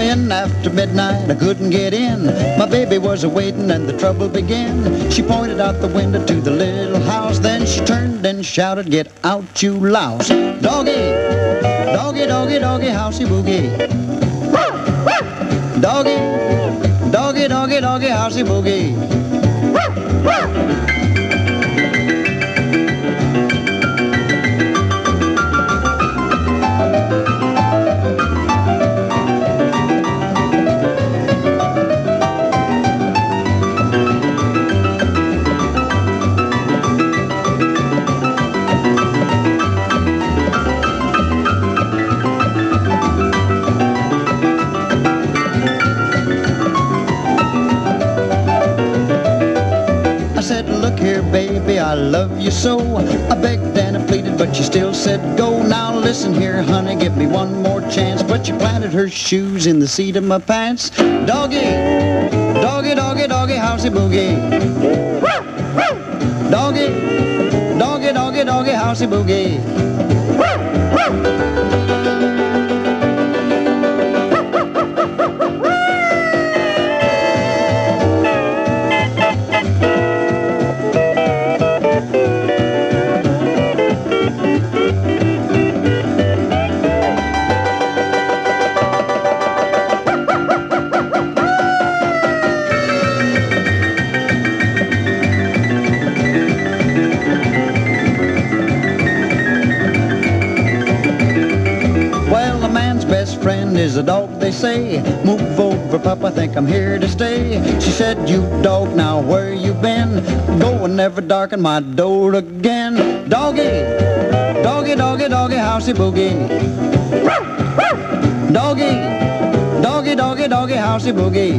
after midnight, I couldn't get in. My baby was a-waiting and the trouble began. She pointed out the window to the little house. Then she turned and shouted, get out, you louse. Doggy, doggy, doggy, doggy, housey boogie. Doggy, doggy, doggy, doggy, housey boogie. I love you so. I begged and I pleaded, but she still said go. Now listen here, honey, give me one more chance. But she planted her shoes in the seat of my pants. Doggy, doggy, doggy, doggy, housey boogie. Doggy, doggy, doggy, doggy, housey boogie. Friend is a dog, they say. Move over, pup, I think I'm here to stay. She said, you dog, now where you been? Go and never darken my door again. Doggy, doggy, doggy, doggy, housey boogie. Doggy, doggy, doggy, doggy, housey boogie.